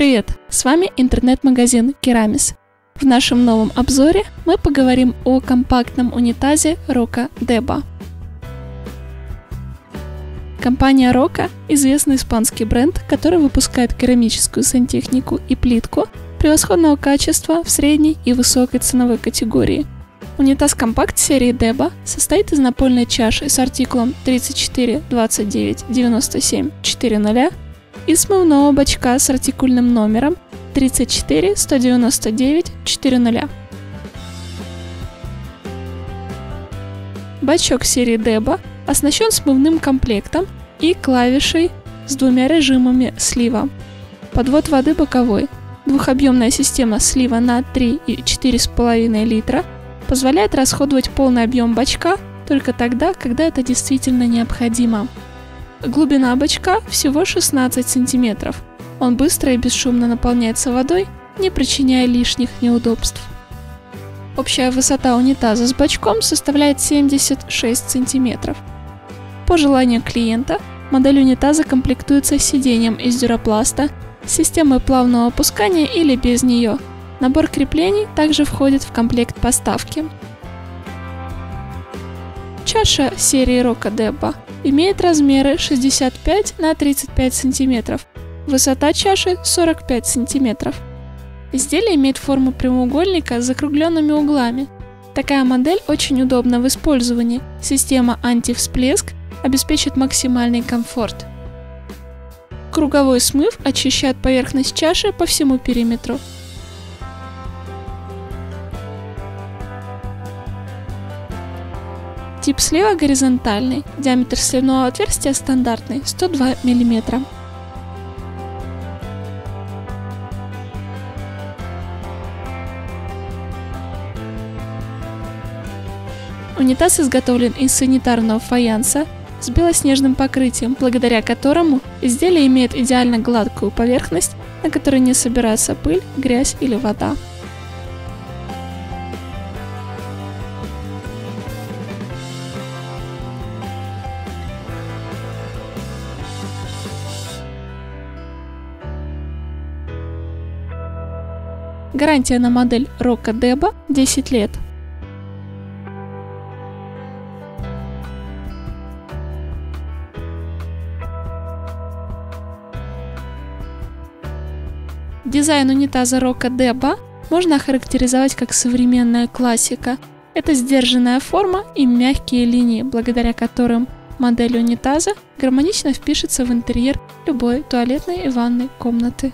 Привет! С вами интернет-магазин Керамис. В нашем новом обзоре мы поговорим о компактном унитазе Рока Деба. Компания Рока – известный испанский бренд, который выпускает керамическую сантехнику и плитку превосходного качества в средней и высокой ценовой категории. Унитаз компакт серии Деба состоит из напольной чаши с артикулом 34 29 97 40 и смывного бачка с артикульным номером 34 199 40. Бачок серии Деба оснащен смывным комплектом и клавишей с двумя режимами слива. Подвод воды боковой. Двухобъемная система слива на 3 и 4,5 литра позволяет расходовать полный объем бачка только тогда, когда это действительно необходимо. Глубина бачка всего 16 сантиметров. Он быстро и бесшумно наполняется водой, не причиняя лишних неудобств. Общая высота унитаза с бачком составляет 76 сантиметров. По желанию клиента, модель унитаза комплектуется сиденьем из дюропласта, системой плавного опускания или без нее. Набор креплений также входит в комплект поставки. Чаша серии Рока Дебба имеет размеры 65 на 35 сантиметров, высота чаши 45 сантиметров. Изделие имеет форму прямоугольника с закругленными углами. Такая модель очень удобна в использовании. Система антивсплеск обеспечит максимальный комфорт. Круговой смыв очищает поверхность чаши по всему периметру. Тип слива горизонтальный, диаметр сливного отверстия стандартный 102 мм. Унитаз изготовлен из санитарного фаянса с белоснежным покрытием, благодаря которому изделие имеет идеально гладкую поверхность, на которой не собирается пыль, грязь или вода. Гарантия на модель Roca Deba 10 лет. Дизайн унитаза Roca Deba можно охарактеризовать как современная классика. Это сдержанная форма и мягкие линии, благодаря которым модель унитаза гармонично впишется в интерьер любой туалетной и ванной комнаты.